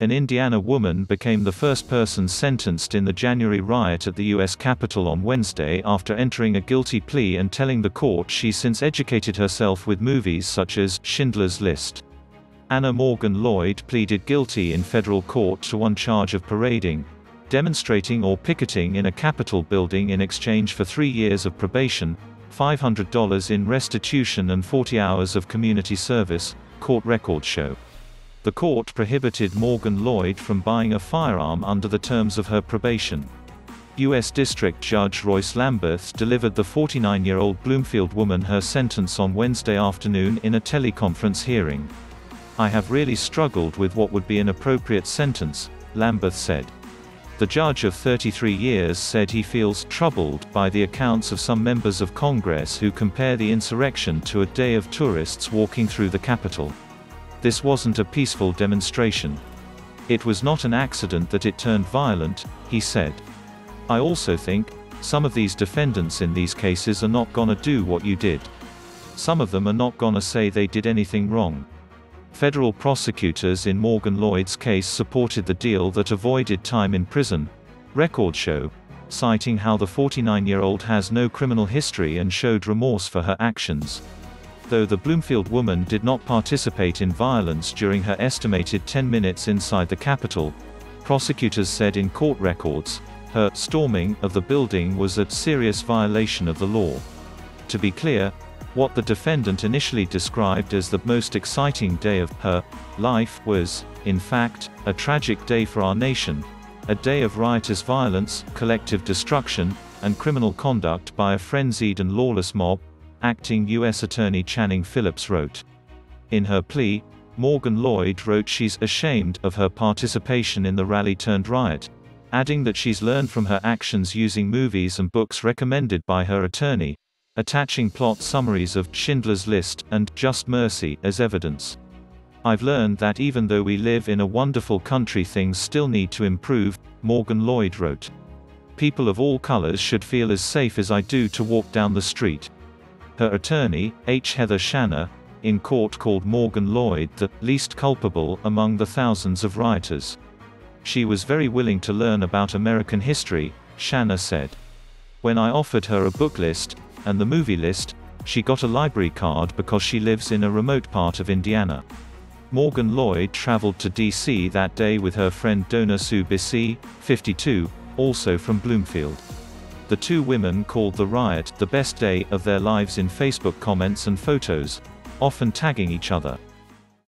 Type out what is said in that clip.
An Indiana woman became the first person sentenced in the January riot at the U.S. Capitol on Wednesday after entering a guilty plea and telling the court she since educated herself with movies such as Schindler's List. Anna Morgan Lloyd pleaded guilty in federal court to one charge of parading, demonstrating or picketing in a Capitol building in exchange for three years of probation, $500 in restitution and 40 hours of community service, court records show. The court prohibited Morgan Lloyd from buying a firearm under the terms of her probation. U.S. District Judge Royce Lamberth delivered the 49-year-old Bloomfield woman her sentence on Wednesday afternoon in a teleconference hearing. I have really struggled with what would be an appropriate sentence, Lamberth said. The judge of 33 years said he feels troubled by the accounts of some members of Congress who compare the insurrection to a day of tourists walking through the Capitol. This wasn't a peaceful demonstration. It was not an accident that it turned violent, he said. I also think, some of these defendants in these cases are not gonna do what you did. Some of them are not gonna say they did anything wrong. Federal prosecutors in Morgan Lloyd's case supported the deal that avoided time in prison, records show, citing how the 49-year-old has no criminal history and showed remorse for her actions. Though the Bloomfield woman did not participate in violence during her estimated 10 minutes inside the Capitol, prosecutors said in court records, her storming of the building was a serious violation of the law. To be clear, what the defendant initially described as the most exciting day of her life was, in fact, a tragic day for our nation, a day of riotous violence, collective destruction, and criminal conduct by a frenzied and lawless mob, acting U.S. Attorney Channing Phillips wrote. In her plea, Morgan Lloyd wrote she's ashamed of her participation in the rally turned riot, adding that she's learned from her actions using movies and books recommended by her attorney, attaching plot summaries of Schindler's List and Just Mercy as evidence. I've learned that even though we live in a wonderful country things still need to improve, Morgan Lloyd wrote. People of all colors should feel as safe as I do to walk down the street. Her attorney, H. Heather Shaner, in court called Morgan Lloyd the least culpable among the thousands of rioters. She was very willing to learn about American history, Shaner said. When I offered her a book list, and the movie list, she got a library card because she lives in a remote part of Indiana. Morgan Lloyd traveled to D.C. that day with her friend Dona Sue Bissey, 52, also from Bloomfield. The two women called the riot the best day of their lives in Facebook comments and photos, often tagging each other.